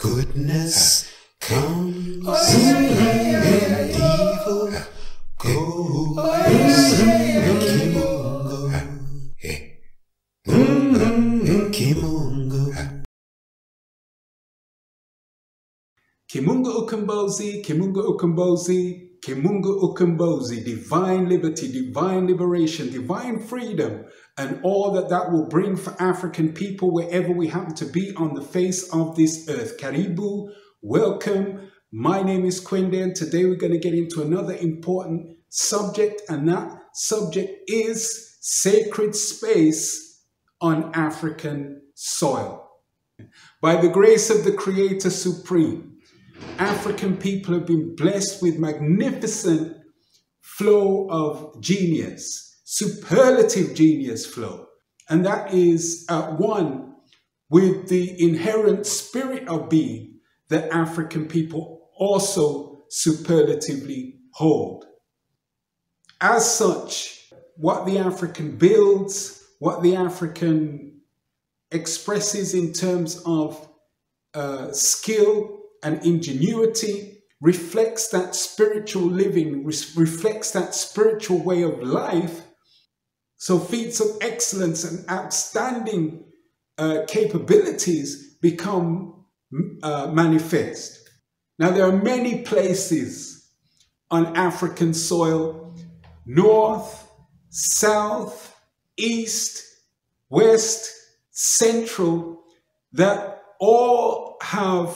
Goodness ah. comes oh, and Kimungu Ukombozi, Kimungu Ukombozi, Kimungu Ukombozi, divine liberty, divine liberation, divine freedom, and all that that will bring for African people wherever we happen to be on the face of this earth. Karibu, welcome. My name is Kwende, and today we're going to get into another important subject, and that subject is sacred space on African soil. By the grace of the Creator Supreme, African people have been blessed with magnificent flow of genius, superlative genius flow. And that is at one with the inherent spirit of being that African people also superlatively hold. As such, what the African builds, what the African expresses in terms of uh, skill and ingenuity reflects that spiritual living, reflects that spiritual way of life. So feats of excellence and outstanding uh, capabilities become uh, manifest. Now, there are many places on African soil, north, south, east, west, central, that all have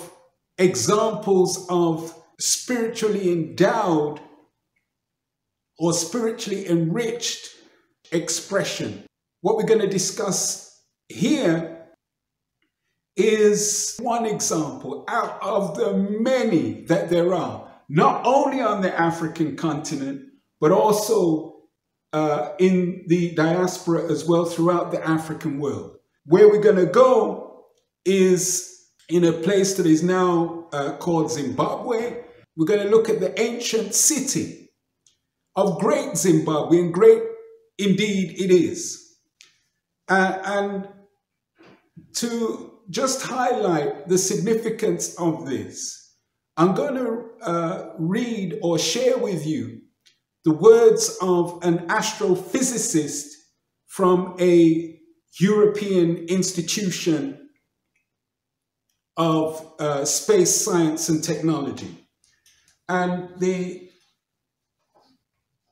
examples of spiritually endowed or spiritually enriched expression. What we're going to discuss here is one example out of the many that there are, not only on the African continent, but also uh, in the diaspora as well throughout the African world. Where we're going to go is in a place that is now uh, called Zimbabwe. We're going to look at the ancient city of great Zimbabwe, and great indeed it is. Uh, and to just highlight the significance of this, I'm going to uh, read or share with you the words of an astrophysicist from a European institution of uh, space science and technology. And the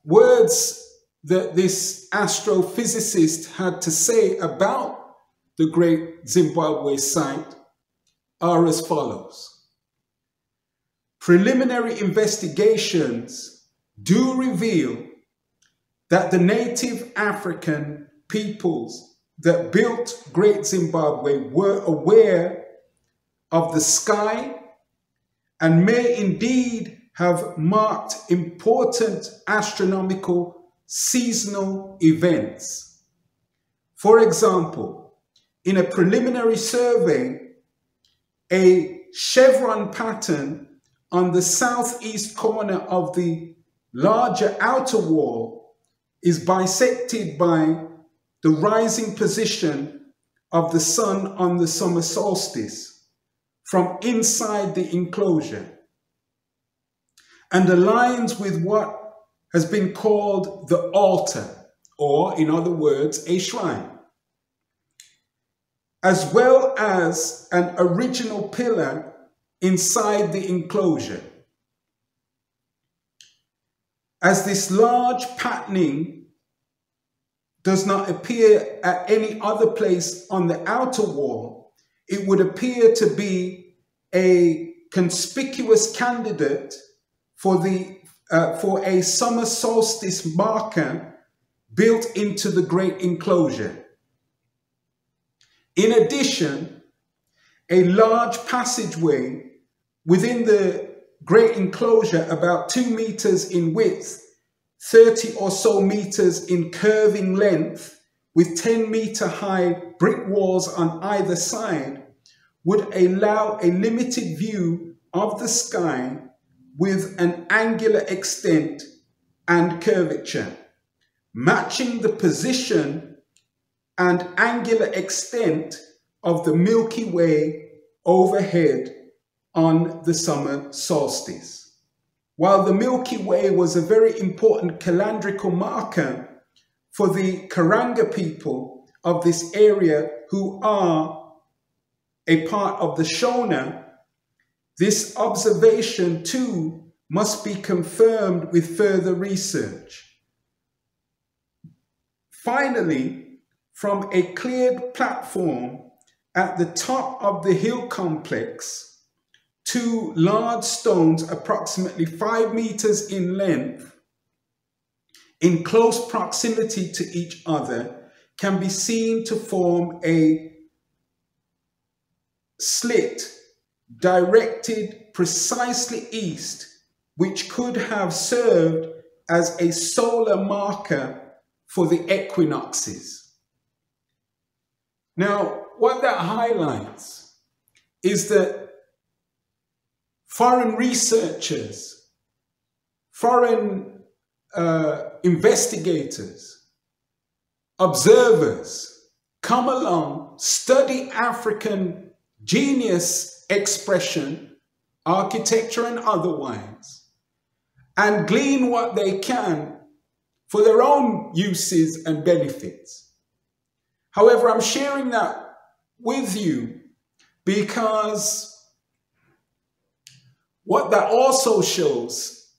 words that this astrophysicist had to say about the great Zimbabwe site are as follows. Preliminary investigations do reveal that the native African peoples that built Great Zimbabwe were aware of the sky and may indeed have marked important astronomical seasonal events. For example, in a preliminary survey, a chevron pattern on the southeast corner of the larger outer wall is bisected by the rising position of the sun on the summer solstice from inside the enclosure and aligns with what has been called the altar, or in other words, a shrine, as well as an original pillar inside the enclosure. As this large patterning does not appear at any other place on the outer wall, it would appear to be a conspicuous candidate for the uh, for a summer solstice marker built into the great enclosure. In addition, a large passageway within the great enclosure, about two meters in width, 30 or so meters in curving length, with 10 meter high brick walls on either side would allow a limited view of the sky with an angular extent and curvature, matching the position and angular extent of the Milky Way overhead on the summer solstice. While the Milky Way was a very important calendrical marker for the Karanga people of this area who are a part of the Shona, this observation too must be confirmed with further research. Finally, from a cleared platform at the top of the hill complex, two large stones approximately five meters in length in close proximity to each other can be seen to form a slit directed precisely east, which could have served as a solar marker for the equinoxes. Now, what that highlights is that foreign researchers, foreign uh, investigators, observers come along, study African genius expression, architecture and otherwise, and glean what they can for their own uses and benefits. However, I'm sharing that with you because what that also shows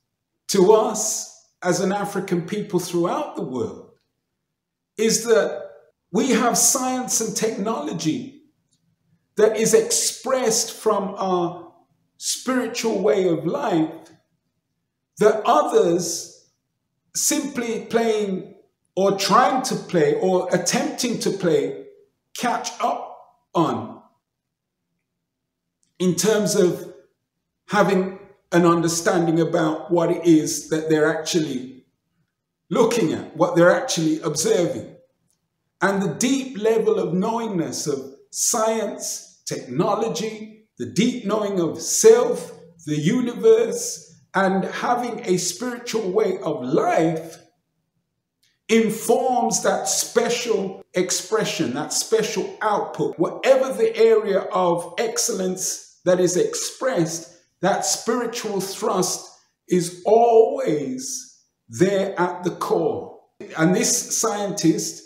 to us as an African people throughout the world is that we have science and technology that is expressed from our spiritual way of life that others simply playing or trying to play or attempting to play catch up on in terms of having an understanding about what it is that they're actually looking at, what they're actually observing, and the deep level of knowingness of science, technology, the deep knowing of self, the universe, and having a spiritual way of life informs that special expression, that special output. Whatever the area of excellence that is expressed, that spiritual thrust is always there at the core. And this scientist,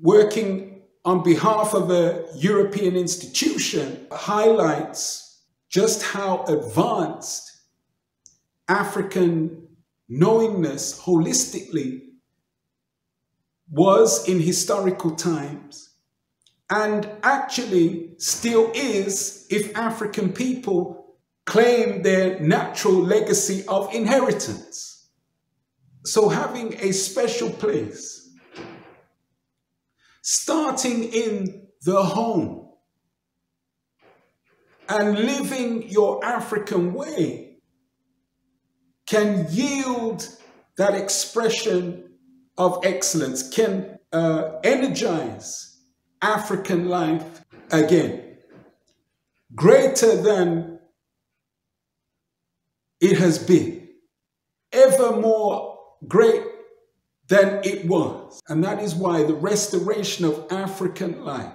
working on behalf of a European institution highlights just how advanced African knowingness holistically was in historical times and actually still is if African people claim their natural legacy of inheritance. So having a special place starting in the home and living your African way can yield that expression of excellence, can uh, energize African life again, greater than it has been, ever more great than it was. And that is why the restoration of African life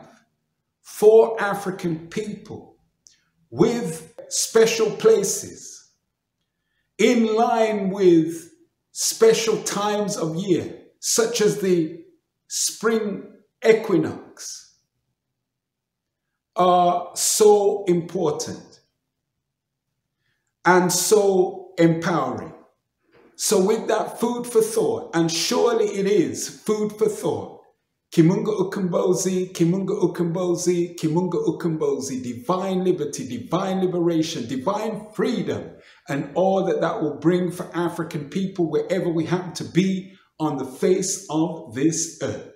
for African people with special places in line with special times of year, such as the spring equinox, are so important and so empowering. So, with that food for thought, and surely it is food for thought, Kimungu Ukombozi, Kimungu Ukombozi, Kimungu Ukombozi, divine liberty, divine liberation, divine freedom, and all that that will bring for African people wherever we happen to be on the face of this earth.